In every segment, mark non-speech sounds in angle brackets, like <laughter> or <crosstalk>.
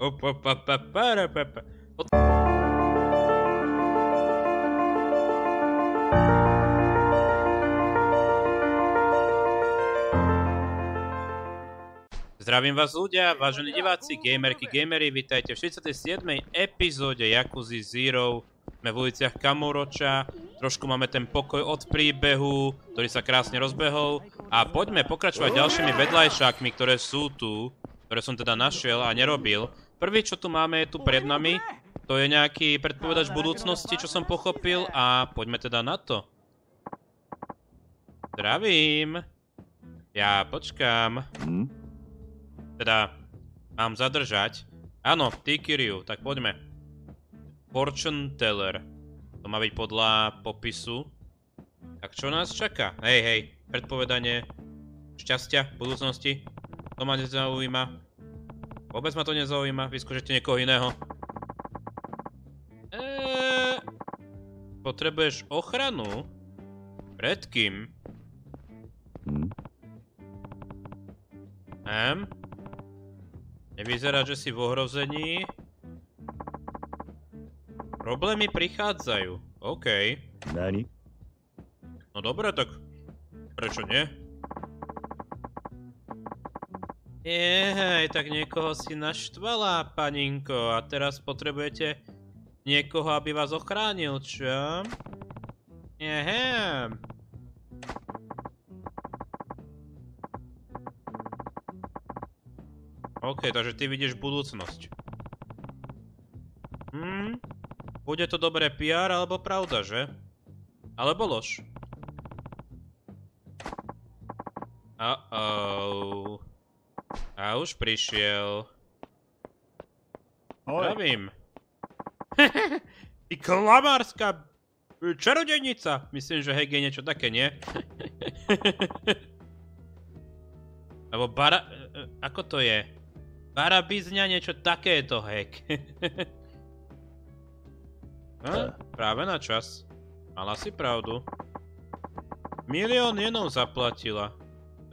Opa, pa, pa, para, pa, pa. Zdravím vás ľudia, vážení diváci, gamerky, gamery, vítajte v 47. epizóde Yakuza Zero. Sme v uliciach Kamuroča, trošku máme ten pokoj od príbehu, ktorý sa krásne rozbehol. A poďme pokračovať ďalšími vedľajšákmi, ktoré sú tu, ktoré som teda našiel a nerobil. Prvý, čo tu máme, je tu pred nami. To je nejaký predpovedač budúcnosti, čo som pochopil a poďme teda na to. Zdravím. Ja počkám. Hm? Teda, mám zadržať. Áno, ty Kiryu, tak poďme. Fortune Teller. To má byť podľa popisu. Tak čo nás čaká? Hej, hej, predpovedanie šťastia budúcnosti. To ma nezaujíma. Vôbec ma to nezaujíma, vyskúšajte niekoho iného. Eee, potrebuješ ochranu? Pred kým? Hm? Em? Nevyzerá, že si v ohrození. Problémy prichádzajú. OK. Nani? No dobre, tak prečo nie? Jej, tak niekoho si naštvala, paninko, a teraz potrebujete niekoho, aby vás ochránil, čo? Ehem. OK, takže ty vidíš budúcnosť. Hm? Bude to dobré PR alebo pravda, že? Alebo lož? Uh-oh. A už prišiel. Zdravím. <laughs> Ty klamárska čarodejnica. Myslím, že hek je niečo také, nie? <laughs> Alebo bara... e, Ako to je? Barabizňa niečo také je to hek. <laughs> no, práve na čas. Mala si pravdu. Milión jenov zaplatila.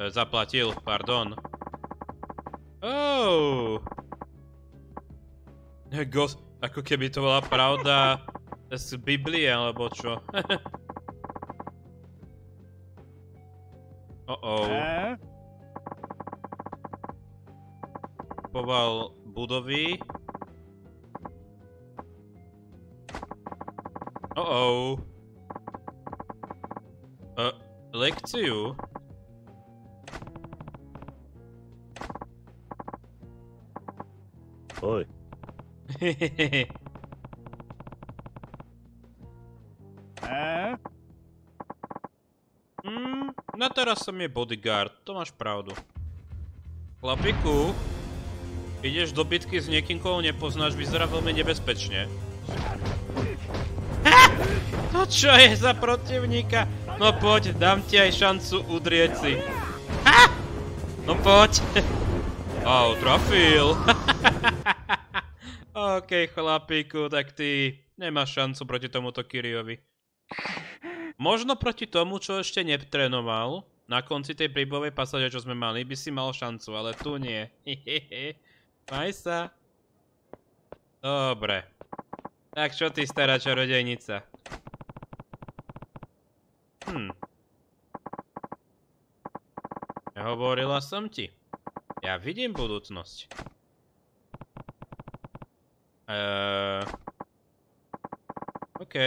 E, zaplatil, pardon. Oh. Gos, ako keby to bola pravda <laughs> z Biblie, alebo čo. <laughs> oh oh. Kupoval budovy. Oh oh. Uh, lekciu? Oj, <laughs> Hmm, na teraz som je bodyguard, to máš pravdu. Chlapiku, ideš do bitky s niekým, koho nepoznáš, vyzerá veľmi nebezpečne. To čo je za protivníka? No poď, dám ti aj šancu udrieť si. Ha! No poď. <laughs> Au, trafil. <laughs> OK, chlapíku, tak ty nemáš šancu proti tomuto Kiriovi. Možno proti tomu, čo ešte netrénoval, na konci tej príbovej pasáže, čo sme mali, by si mal šancu, ale tu nie. <laughs> Maj sa. Dobre. Tak čo ty, stará čarodejnica? Hm. Hovorila som ti. Ja vidím budúcnosť. Eee... OK.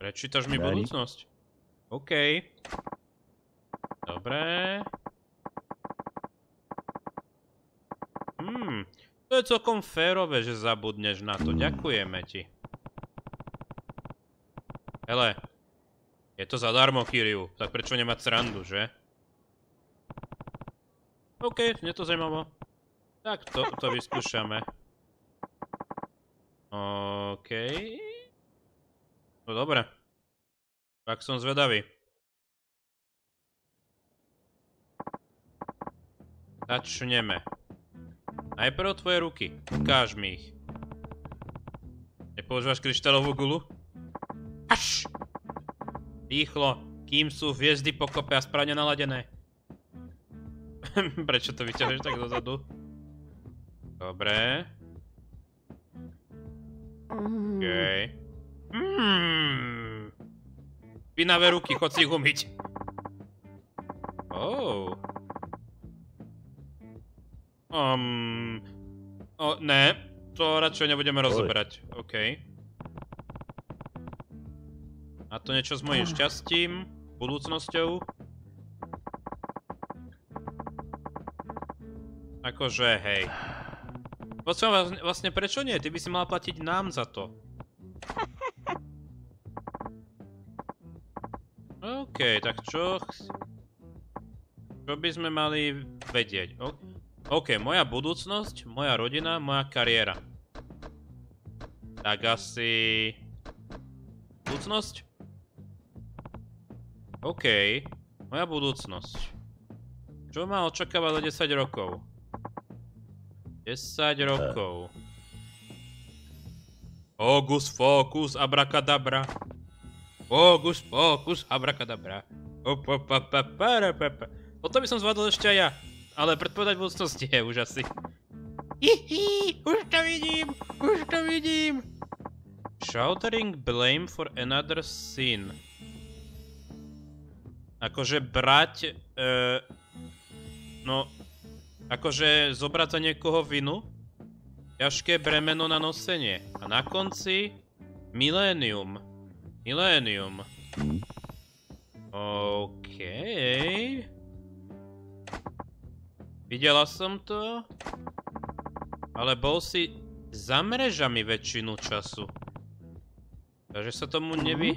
Prečítaš mi budúcnosť? OK. Dobre. Hmm, to je celkom férové, že zabudneš na to. Ďakujeme ti. Hele, je to zadarmo, Kiryu, tak prečo nemať srandu, že? OK, je to zaujímavé. Tak to, to vyskúšame. OK. No dobre. Tak som zvedavý. Začneme. Najprv tvoje ruky. Ukáž mi ich. Nepoužívaš kryštálovú gulu? Až! Rýchlo. kým sú hviezdy pokope a správne naladené. <laughs> Prečo to vyťahuješ tak dozadu? Dobre. Okej. Hmm. Pinavé ruky, chod si ich umyť. Oh. Um, o, ne, to radšej nebudeme rozoberať. OK. A to niečo s mojím šťastím, budúcnosťou. Akože, hej. Počujem, vlastne, prečo nie? Ty by si mal platiť nám za to. OK, tak čo... Čo by sme mali vedieť? OK, moja budúcnosť, moja rodina, moja kariéra. Tak asi... Budúcnosť? OK, moja budúcnosť. Čo ma očakávať za 10 rokov? 10 rokov. Hogus focus abracadabra. Hogus focus abracadabra. Toto by som zvládol ešte aj ja. Ale predpovedať budúcnosť je už asi. Hihi, už to vidím, už to vidím. Shouting blame for another sin. Akože brať... Uh, no... Akože zobrať za niekoho vinu. Ťažké bremeno na nosenie. A na konci... Milénium. Milénium. Okej. Videla som to. Ale bol si za mrežami väčšinu času. Takže sa tomu nevy...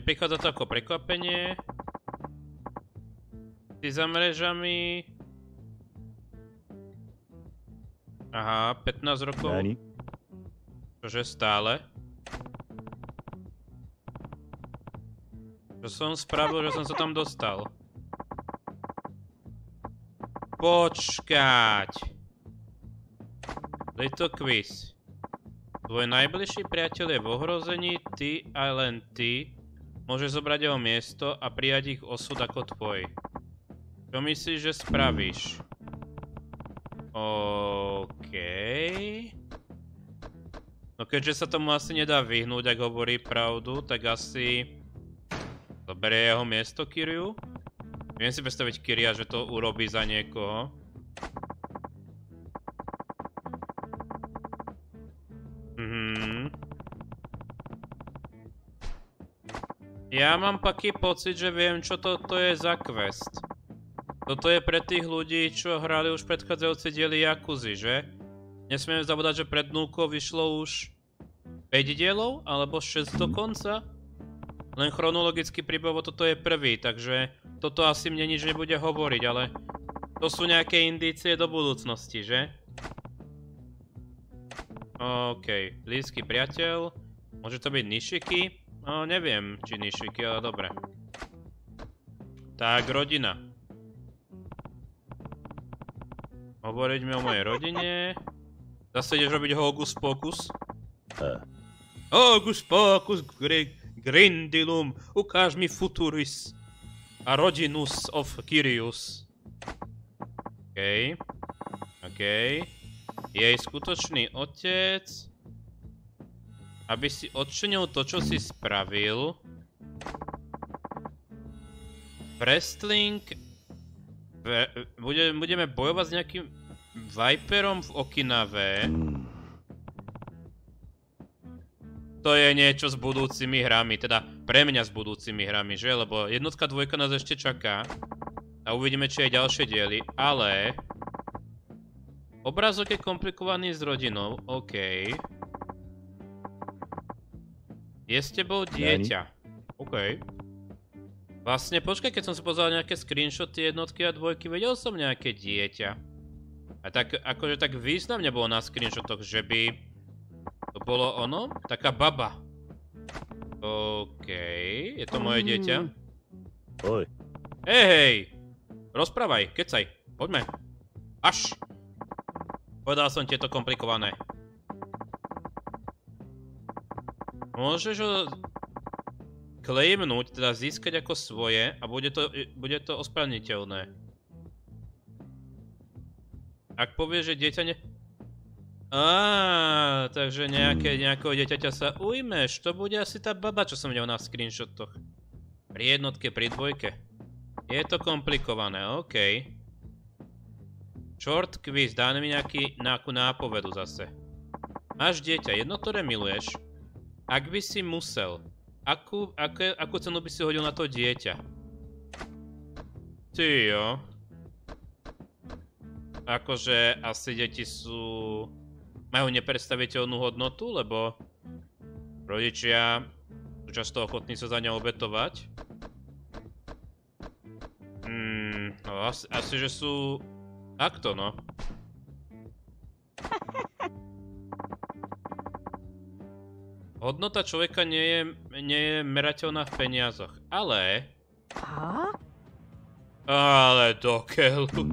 Neprichádza to ako prekvapenie. Si za mrežami... Aha, 15 rokov. Nani? Čože stále. Čo som spravil, že som sa tam dostal? Počkať. Little quiz. Tvoj najbližší priateľ je v ohrození, ty a len ty môžeš zobrať jeho miesto a prijať ich osud ako tvoj. Čo myslíš, že spravíš? OK. No keďže sa tomu asi nedá vyhnúť, ak hovorí pravdu, tak asi Zoberie jeho miesto Kiryu. Viem si predstaviť Kiria, že to urobí za niekoho. Ja mám taký pocit, že viem, čo toto je za quest. Toto je pre tých ľudí, čo hrali už predchádzajúce diely Yakuzy, že? Nesmieme zabúdať, že pred Núkou vyšlo už 5 dielov, alebo 6 dokonca. Len chronologicky príbeho toto je prvý, takže toto asi mne nič nebude hovoriť, ale to sú nejaké indície do budúcnosti, že? OK, blízky priateľ. Môže to byť Nishiki? No, neviem, či Nishiki, ale dobre. Tak, rodina. Hovoriť mi o mojej rodine. Zase ideš robiť Hogus Pokus? Uh. Hogus Pokus, Greg. Grindilum, ukáž mi Futuris a Rodinus of Kyrius. OK. OK. Jej skutočný otec. Aby si odčinil to, čo si spravil. Wrestling. Budeme bojovať s nejakým Viperom v Okinave. To je niečo s budúcimi hrami, teda pre mňa s budúcimi hrami, že? Lebo jednotka, dvojka nás ešte čaká. A uvidíme, či aj ďalšie diely, ale... Obrázok je komplikovaný s rodinou, OK. Je s tebou dieťa. OK. Vlastne, počkaj, keď som si pozeral nejaké screenshoty jednotky a dvojky, vedel som nejaké dieťa. A tak, akože tak významne bolo na screenshotoch, že by to bolo ono? Taká baba. OK, je to moje dieťa? Oj. Hej, hej! Rozprávaj, kecaj, poďme. Až! Povedal som ti to komplikované. Môžeš ho claimnúť, teda získať ako svoje a bude to, bude to ospravedlniteľné. Ak povie, že dieťa ne... Á, takže nejaké, nejakého dieťaťa sa ujmeš. To bude asi tá baba, čo som videl na screenshotoch. Pri jednotke, pri dvojke. Je to komplikované, OK. Short quiz, dá mi nejaký, nejakú nápovedu zase. Máš dieťa, jedno, ktoré miluješ. Ak by si musel, akú, aké, akú cenu by si hodil na to dieťa? Ty jo. Akože asi deti sú... Majú nepredstaviteľnú hodnotu, lebo rodičia sú často ochotní sa za ňa obetovať. Hmm, no asi, asi že sú... Takto no. <laughs> Hodnota človeka nie je, nie je merateľná v peniazoch, ale... Huh? Ale do keľu.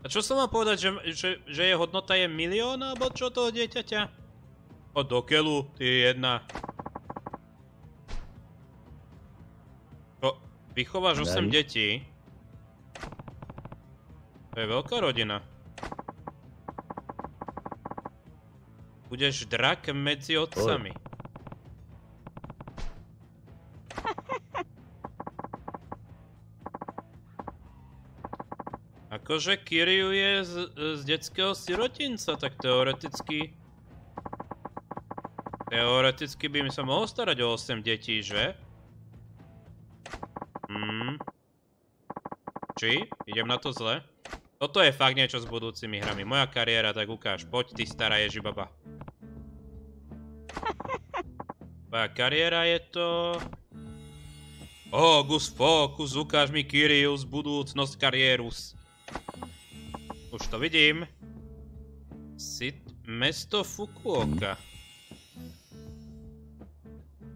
A čo som mám povedať, že, že, že je hodnota je milión, alebo čo toho dieťaťa? O do keľu, ty jedna. Vychováš 8 Daj. detí. To je veľká rodina. Budeš drak medzi otcami. <laughs> Akože Kiryu je z, z detského sirotinca, tak teoreticky... Teoreticky by mi sa mohol starať o 8 detí, že? Či? Idem na to zle? Toto je fakt niečo s budúcimi hrami. Moja kariéra, tak ukáž. Poď ty stará Ježibaba. Tvoja kariéra je to... Hogus Focus, ukáž mi Kyrius, budúcnosť kariérus. Už to vidím. Sit... Mesto Fukuoka.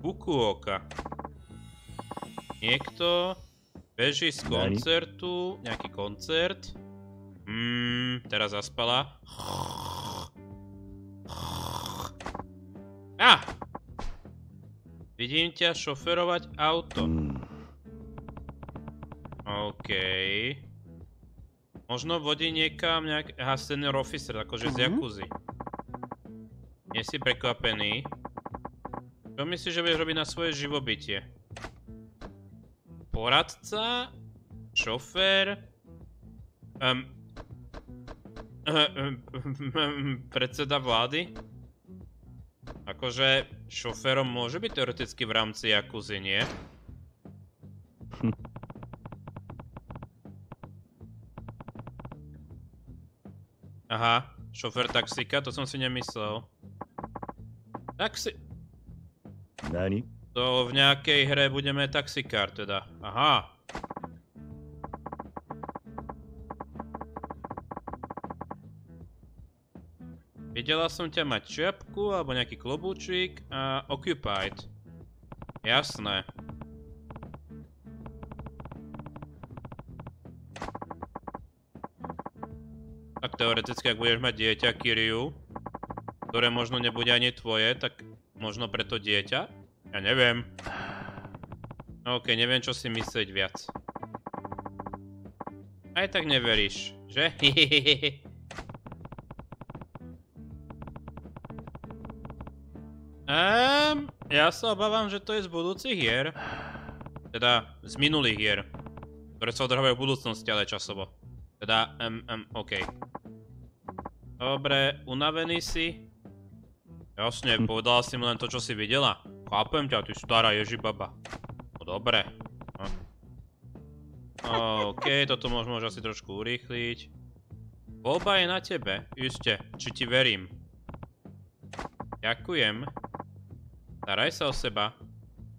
Fukuoka. Niekto beží z koncertu, nejaký koncert. Hmm, teraz zaspala. Ah! Vidím ťa šoferovať auto. Hmm. OK. Možno vodí niekam nejak... Aha, senior officer, akože z Mhm. Jakuzy. Nie si prekvapený. Čo myslíš, že budeš robiť na svoje živobytie? Poradca? Šofér? Um, predseda vlády? Akože šoférom môže byť teoreticky v rámci Jakuzy, nie? <laughs> Aha, šofér taxíka, to som si nemyslel. Taxi... Nani? To v nejakej hre budeme taxikár teda. Aha. Videla som ťa mať čiapku alebo nejaký klobúčik a occupied. Jasné. Tak teoreticky, ak budeš mať dieťa, Kiryu, ktoré možno nebude ani tvoje, tak možno pre to dieťa? Ja neviem. OK, neviem čo si myslieť viac. Aj tak neveríš, že? <laughs> Ehm, ja sa obávam, že to je z budúcich hier. Teda, z minulých hier. Ktoré sa odhrávajú v budúcnosti, ale časovo. Teda, em, em, OK. Dobre, unavený si? Jasne, povedala si mi len to, čo si videla. Chápem ťa, ty stará Ježibaba. No dobre. No. OK, toto môžeme už asi trošku urýchliť. Voľba je na tebe, iste, či ti verím. Ďakujem. Staraj sa o seba.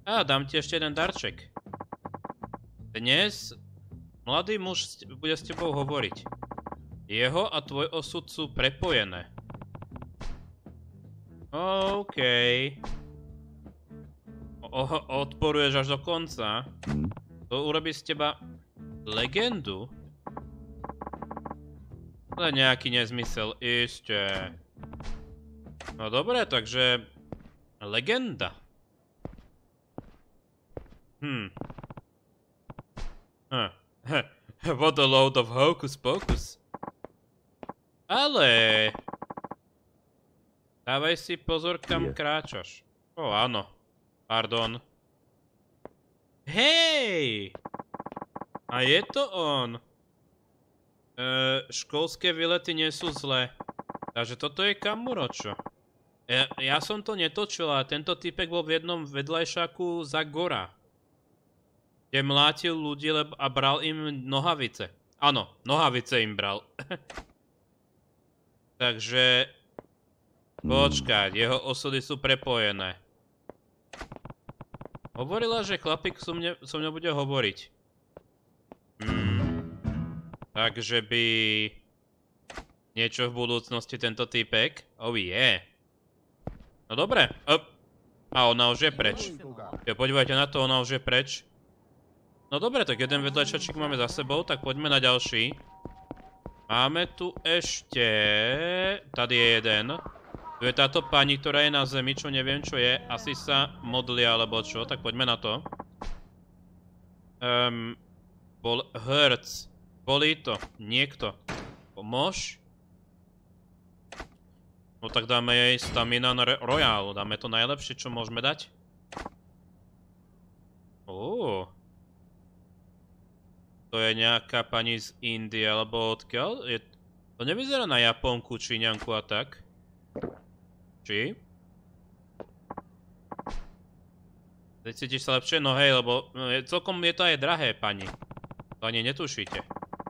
A dám ti ešte jeden darček. Dnes mladý muž bude s tebou hovoriť. Jeho a tvoj osud sú prepojené. OK. O- odporuješ až do konca. Hmm. To urobí z teba Legendu? Len nejaký nezmysel, ešte. No dobre, takže... Legenda. Hm. Huh. <laughs> What a load of hocus pocus. Ale... Dávaj si pozor, kam Je. kráčaš. O, áno. Pardon. Hej! A je to on. E, školské výlety nie sú zlé. Takže toto je Kamuročo. Ja, ja som to netočil, ale tento typek bol v jednom vedľajšaku za Gora. Kde mlátil ľudí leb- a bral im nohavice. Áno, nohavice im bral. <laughs> Takže Počkať, jeho osudy sú prepojené. Hovorila, že chlapík so, mne, so mňou bude hovoriť. Hmm. Takže by... Niečo v budúcnosti tento typek? Oh yeah. No dobre. Op. A ona už je preč. Jo, podívajte na to, ona už je preč. No dobre, tak jeden vedľajšačík máme za sebou, tak poďme na ďalší. Máme tu ešte... Tady je jeden. Tu je táto pani, ktorá je na zemi, čo neviem čo je. Asi sa modlia alebo čo, tak poďme na to. Um, bol Hertz. Bolí to. Niekto. Pomôž? No tak dáme jej stamina na Royal. Dáme to najlepšie, čo môžeme dať. Uuu. To je nejaká pani z Indie, alebo odkiaľ? Je... To nevyzerá na Japonku, Číňanku a tak. Či? Cítiš sa lepšie? No hej, lebo no, celkom je to aj drahé, pani. To ani netušíte.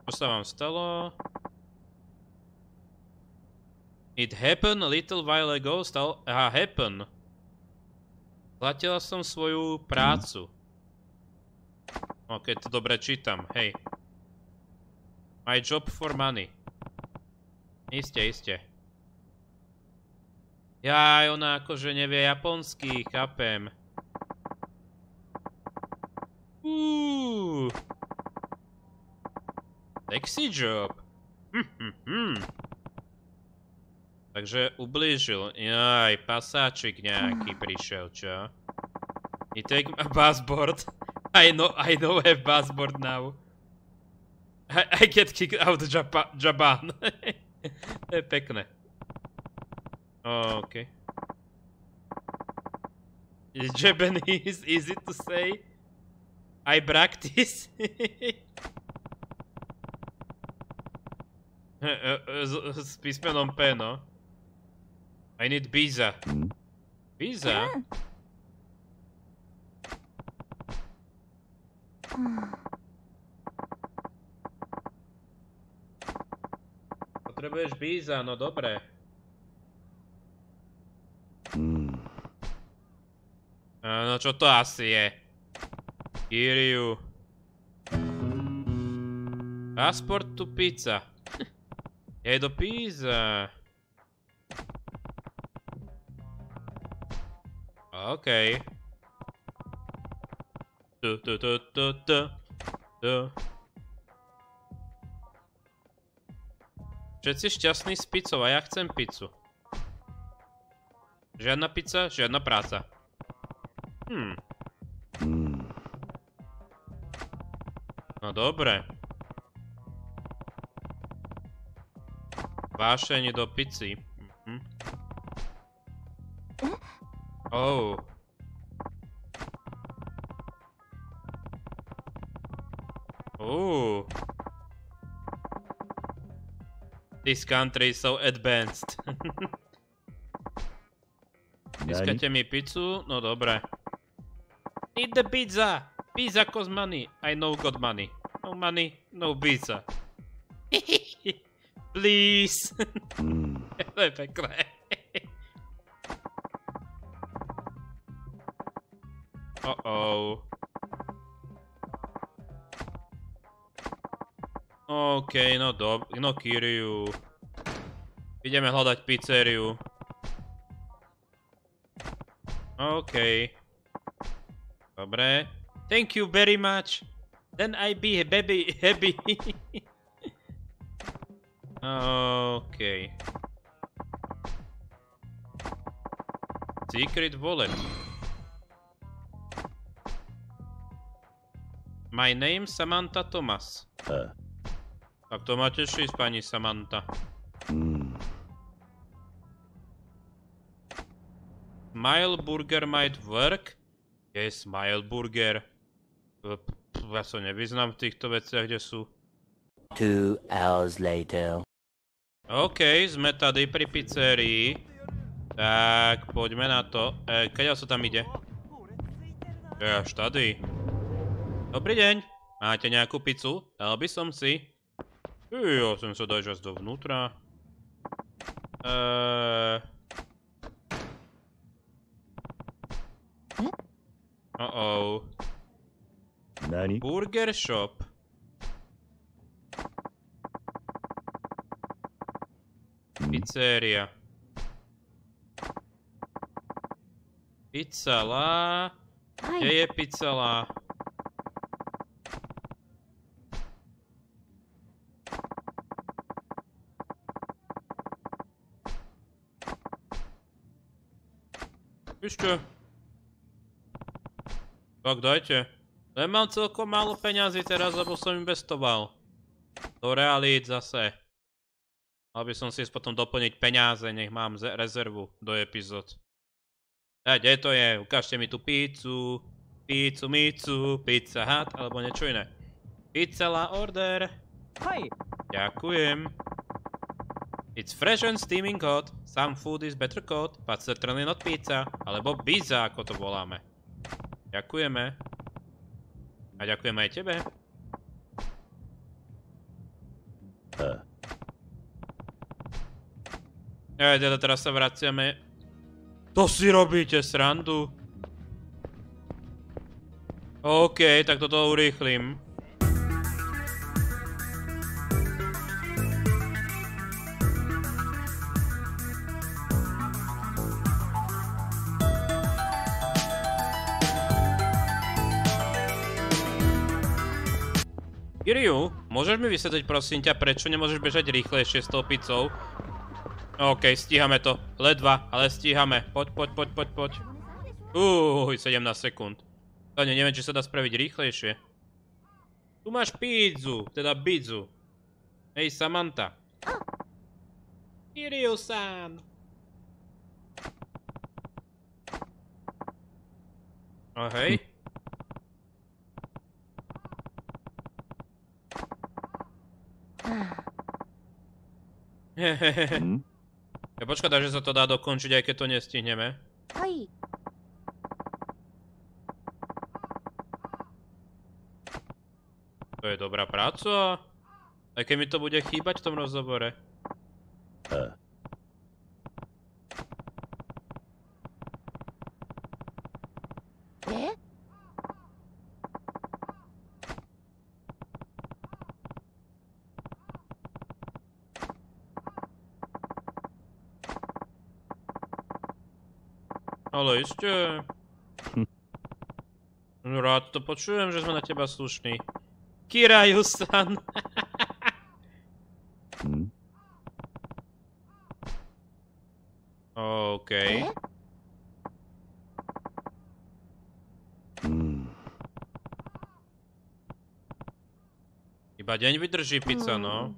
Čo sa vám stalo? It happened a little while ago. Stal... Aha, happen. Platila som svoju prácu. Ok, to dobre čítam, hej. My job for money. Iste, iste. Jaj, ona akože nevie japonsky, chápem. Uuu. Sexy job. Hm, hm, hm. Takže ublížil. Jaj, pasáčik nejaký prišiel, čo? You take my passport. I know, I know I have passport now. I, I get kicked out Japan. <laughs> to je pekné. Oh, okay. <laughs> Is Japanese easy to say? I practice. s, s písmenom P, no. I need visa. Hmm? Visa? <sighs> Potrebuješ víza, no dobre. No čo to asi je? Kiryu. Passport to pizza. Jej do pizza. Okej. Tu, tu, tu, tu, tu. Tu. Všetci šťastní s pizzou a ja chcem pizzu. Žiadna pizza, žiadna práca. Hm, Hmm. no dobre. Vášenie do pici. Mhm. Oh. Ooh. This country is so advanced. <laughs> Získate mi pizzu? No dobre. Eat the pizza! Pizza cost money. I know got money. No money, no pizza. <laughs> Please. To je pekné. oh oh. OK, no dob... No Kiryu. Ideme hľadať pizzeriu. OK. Dobre. Thank you very much. Then I be baby happy. <laughs> OK. Secret wallet. My name Samantha Thomas. Uh. Tak to ma teší pani Samantha. Mm. Mile burger might work? Yes, mile burger. P- p- Ja sa nevyznam v týchto veciach, kde sú. Two hours later. OK, sme tady pri pizzerii. Tak, poďme na to. E, keď sa tam ide? Je až tady. Dobrý deň. Máte nejakú pizzu? Dal by som si. Ja som sa až dovnútra. Eee... Uh-oh. Nani? Burger shop. Pizzeria. Pizzala. Kde je pizzala? Ešte. Tak dajte. Len mám celkom málo peňazí teraz, lebo som investoval. Do realít zase. Mal by som si potom doplniť peniaze, nech mám ze- rezervu do epizód. A kde to je? Ukážte mi tú pizzu. Pizzu, micu, pizza hut, alebo niečo iné. Pizza la order. Hi. Ďakujem. It's fresh and steaming hot. Some food is better cooked, but certainly not pizza. Alebo pizza, ako to voláme. Ďakujeme. A ďakujem aj tebe. Aj, teda teraz sa vraciame. To si robíte srandu. OK, tak toto urýchlim. Môžeš mi vysvetliť prosím ťa, prečo nemôžeš bežať rýchlejšie s tou pizzou? OK, stíhame to. Ledva, ale stíhame. Poď, poď, poď, poď, poď. Uj, 17 sekúnd. To ne, neviem, či sa dá spraviť rýchlejšie. Tu máš pizzu, teda bizzu. Hej, Samantha. Kiryu-san. O, hej. <laughs> Mm? <laughs> Ja počkaj, že sa to dá dokončiť, aj keď to nestihneme. はい。To je dobrá práca. Aj keď mi to bude chýbať v tom rozhovore. Uh. Eh? Ale iste. No rád to počujem, že sme na teba slušní. Kiraju-san. Mm? OK. Eh? Mm. Iba deň vydrží pizza, no.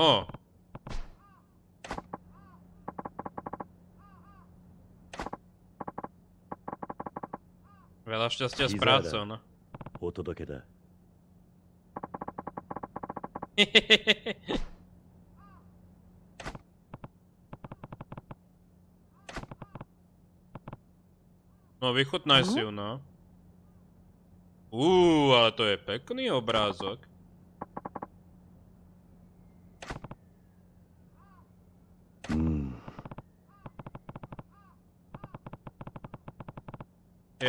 O! Veľa šťastia s prácou, no. Otodokeda. <laughs> No vychutnaj si ju, no. Uuu, ale to je pekný obrázok.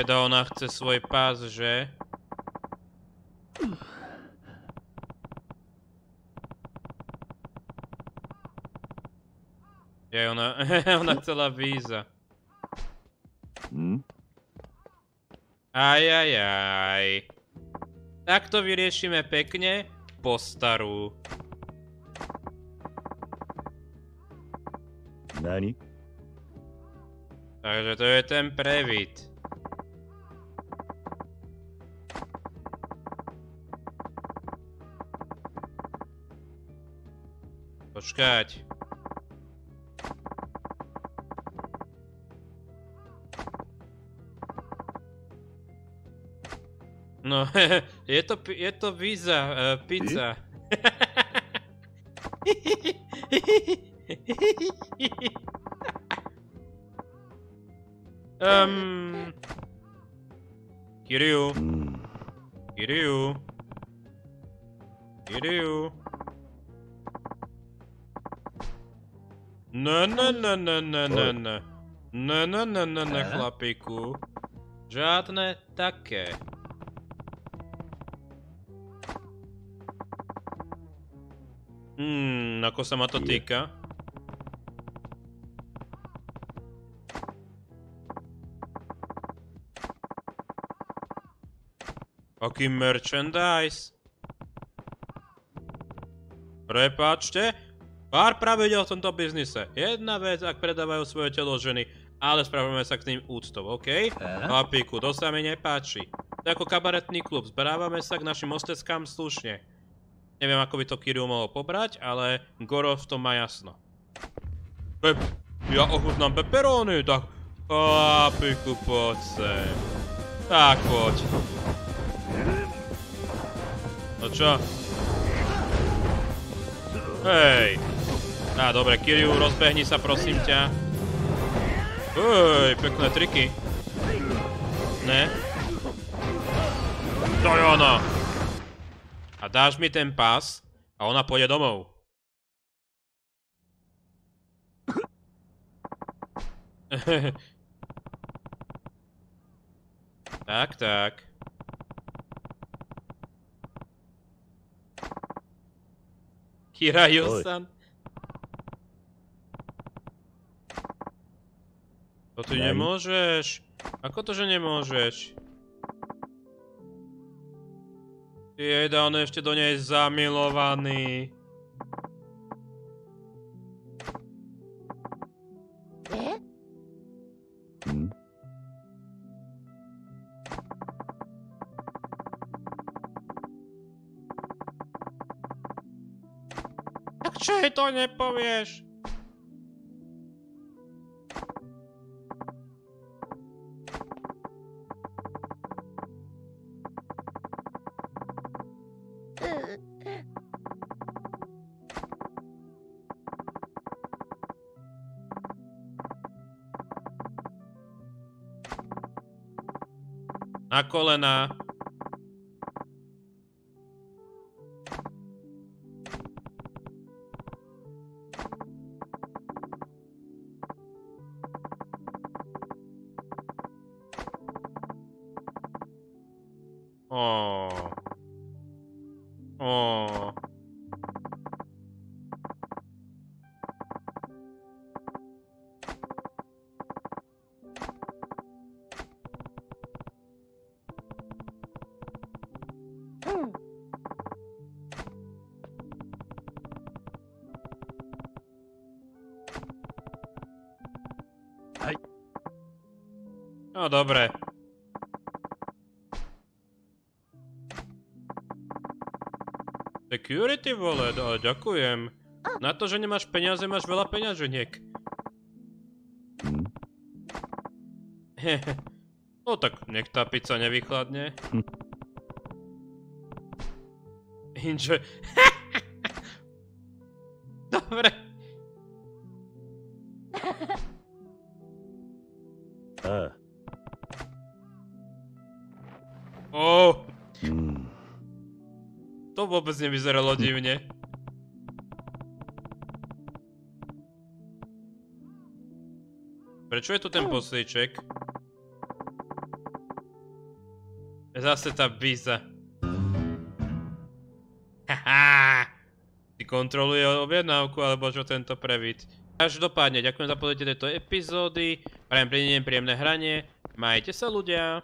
Teda ona chce svoj pás, že? Je ona, <laughs> ona chcela víza. Hmm? Aj, aj, aj. Tak to vyriešime pekne, po starú. Nani? Takže to je ten previd. Počkať. No, je to, pi- je to víza, Oj. no. No, no, no, no, no, Eh? chlapíku. Žiadne také. Hmm, ako sa ma to týka? Aký merchandise? Prepáčte, pár pravidel v tomto biznise. Jedna vec, ak predávajú svoje telo ženy, ale spravujeme sa k ním úctou, OK? Chlapíku, to sa mi nepáči. To je ako kabaretný klub, zberávame sa k našim osteskám slušne. Neviem, ako by to Kiryu mohol pobrať, ale Goro v tom má jasno. Pep, ja ochutnám peperóny, tak... Chlapíku, poď sem. Tak, poď. No čo? Hej. Á, dobre, Kiryu, rozbehni sa, prosím ťa. Hej, pekné triky. Ne? To je ono. A dáš mi ten pás a ona pôjde domov. <laughs> tak, tak. Kirayu-san. Ty Nani? nemôžeš. Ako to, že nemôžeš? Jeda, on ešte do nej zamilovaný. Hmm? Tak čo jej to nepovieš? Na kolena. Dobre. Security vole, no, ďakujem. Na to, že nemáš peniaze, máš veľa peňaženiek. Hehe. <laughs> No tak nech tá pizza nevychladne. Hm. Inže... <laughs> Dobre. Vôbec nevyzeralo divne. Prečo je tu ten poslíček? Zase tá víza. Haha! Ty kontroluje objednávku, alebo čo tento previd? Každopádne, ďakujem za pozornosť tejto epizódy. Prajem príjemné hranie. Majte sa ľudia.